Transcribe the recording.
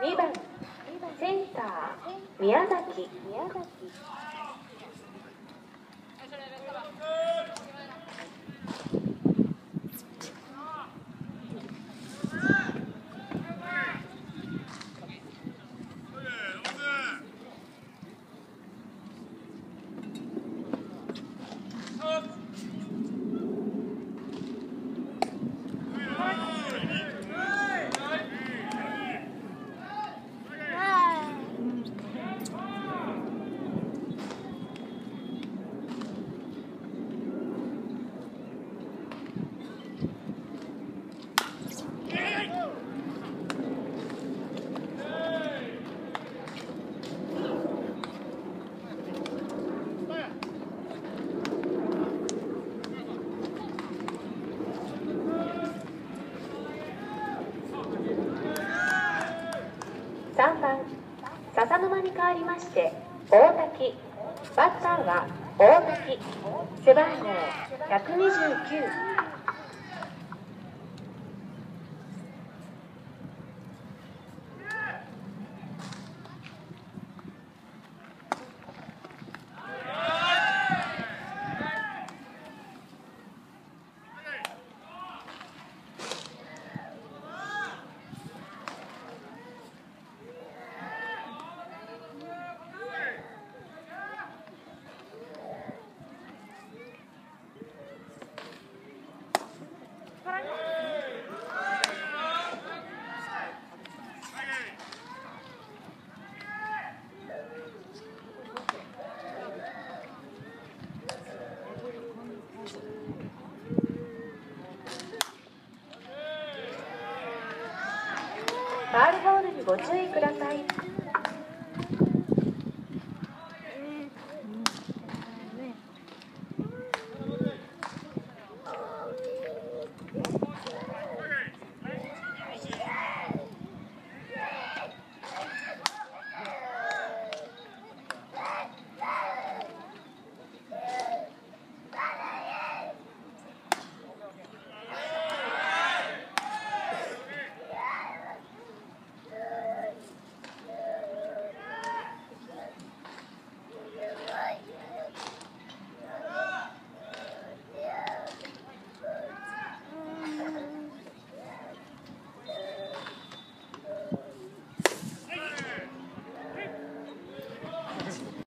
2番センター宮崎宮崎。3番笹沼に代わりまして大滝。バッターは大滝。背番号129ファールボールにご注意ください。